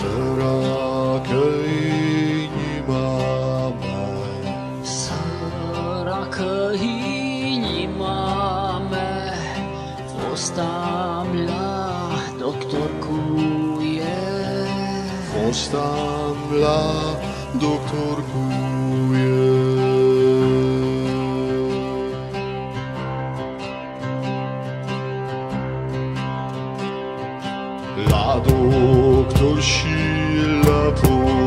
szerokiej nie mamy. Szerokiej nie mamy, Vostamla doktorkuje. Vostamla doktorkuje. la doctor și la pur.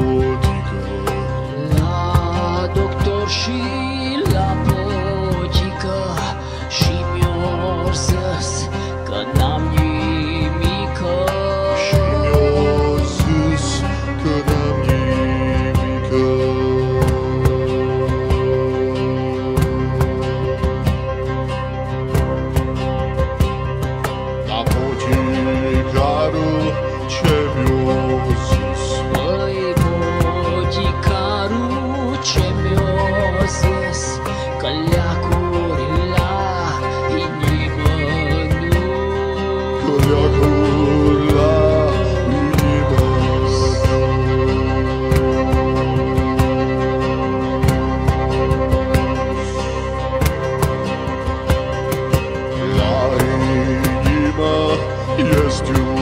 to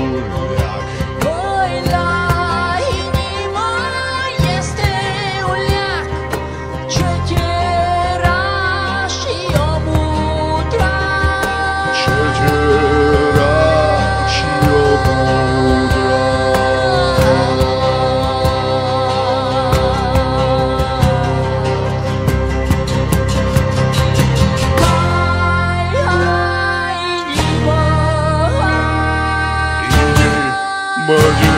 you